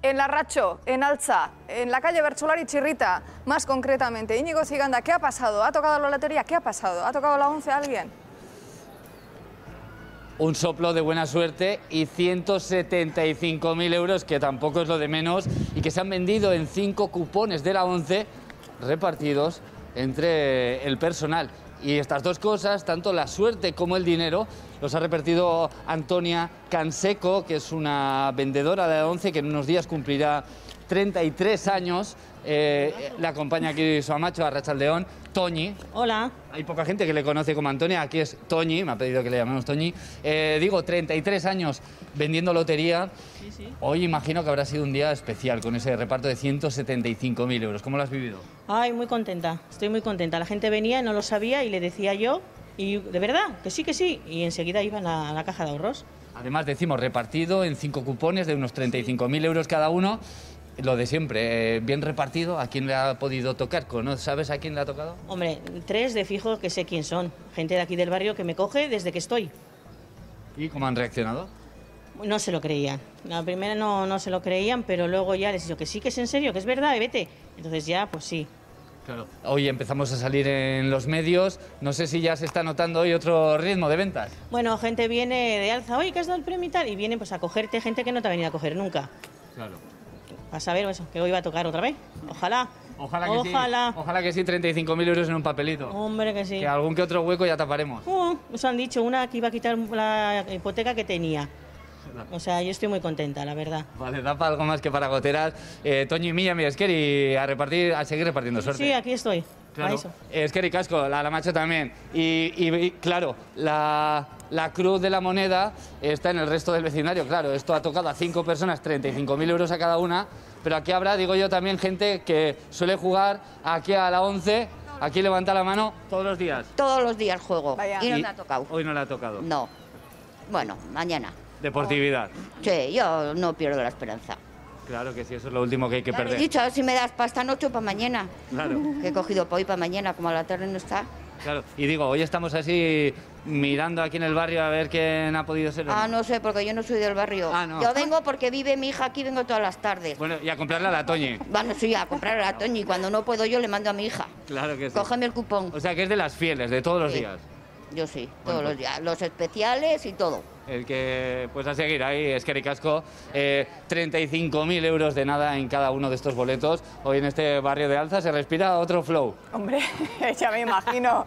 En la Racho, en Alza, en la calle Bercholari Chirrita, más concretamente. Íñigo Ciganda, ¿qué ha pasado? ¿Ha tocado la lotería? ¿Qué ha pasado? ¿Ha tocado la 11 a alguien? un soplo de buena suerte y 175.000 euros, que tampoco es lo de menos, y que se han vendido en cinco cupones de la 11 repartidos entre el personal. Y estas dos cosas, tanto la suerte como el dinero, los ha repartido Antonia Canseco, que es una vendedora de la 11 que en unos días cumplirá 33 años. Eh, le acompaña aquí su amacho, Arrachaldeón, Toñi. Hola. Hay poca gente que le conoce como Antonia, aquí es Toñi, me ha pedido que le llamemos Toñi. Eh, digo, 33 años vendiendo lotería. Sí, sí. Hoy imagino que habrá sido un día especial con ese reparto de 175.000 euros. ¿Cómo lo has vivido? Ay, muy contenta, estoy muy contenta. La gente venía, no lo sabía y le decía yo, y de verdad, que sí, que sí. Y enseguida iban a la caja de ahorros. Además, decimos, repartido en cinco cupones de unos 35.000 euros cada uno. Lo de siempre, eh, bien repartido. ¿A quién le ha podido tocar? ¿No sabes a quién le ha tocado? Hombre, tres de fijo que sé quién son. Gente de aquí del barrio que me coge desde que estoy. ¿Y cómo han reaccionado? No se lo creían. La primera no, no se lo creían, pero luego ya les he dicho que sí, que es en serio, que es verdad, y vete. Entonces ya, pues sí. Claro. Hoy empezamos a salir en los medios. No sé si ya se está notando hoy otro ritmo de ventas. Bueno, gente viene de alza, oye, que has dado el premio y tal, y vienen pues a cogerte gente que no te ha venido a coger nunca. Claro. A saber eso, que hoy va a tocar otra vez. Ojalá. Ojalá que Ojalá. sí. Ojalá que sí, 35.000 euros en un papelito. Hombre, que sí. Que algún que otro hueco ya taparemos. Oh, nos han dicho una que iba a quitar la hipoteca que tenía. O sea, yo estoy muy contenta, la verdad. Vale, da para algo más que para goteras. Eh, Toño y Milla, mi Esqueri, a repartir, a seguir repartiendo suerte. Sí, aquí estoy. Claro. Eh, Esqueri Casco, la, la macho también. Y, y- y, claro, la, la cruz de la moneda está en el resto del vecindario. Claro, esto ha tocado a cinco personas, 35.000 euros a cada una. Pero aquí habrá, digo yo, también gente que suele jugar aquí a la 11. Aquí levanta la mano todos los días. Todos los días juego Vaya. y no Y me ha tocado. Hoy no le ha tocado. No. Bueno, mañana. Deportividad. Sí, yo no pierdo la esperanza. Claro que sí, eso es lo último que hay que le he perder. dicho, si me das para esta noche para mañana. Claro. Que he cogido para hoy para mañana, como a la tarde no está. Claro, y digo, hoy estamos así mirando aquí en el barrio a ver quién ha podido ser. Ah, no sé, porque yo no soy del barrio. Ah, no. Yo vengo porque vive mi hija aquí, vengo todas las tardes. Bueno, y a comprarle a la Toñi. Bueno, sí, a comprar a la Toñi. Cuando no puedo yo, le mando a mi hija. Claro que sí. Cógeme el cupón. O sea, que es de las fieles, de todos los Sí. días. Yo sí, Bueno, todos pues- los días. Los especiales y todo. El que, pues a seguir ahí, es que Casco, eh, 35.000 euros de nada en cada uno de estos boletos. Hoy en este barrio de Alza se respira otro flow. Hombre, ya me imagino.